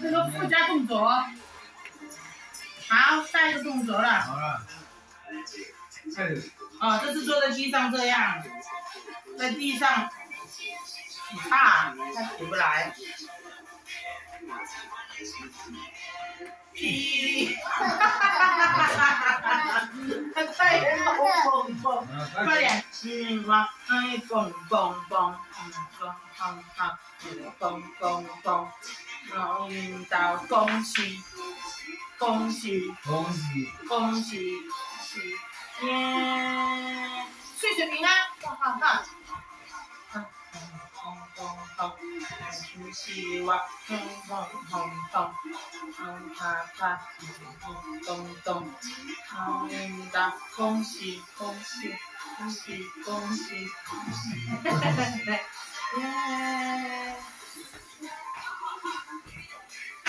这个附加动作。好，下一个动作了。好了。哦，这是坐在地上这样，在地上踏，他起不来。霹哈哈哈哈哈哈！快点，蹦蹦蹦，快点，嗯，哇，哎，蹦蹦蹦，嗯，蹦蹦蹦，蹦蹦蹦，领导恭喜，恭喜，恭喜，恭喜，耶，岁岁平安，哈哈哈。恭喜哇，咚咚咚咚，咚啪啪，咚咚咚，好运到，恭喜恭喜恭喜恭喜，耶！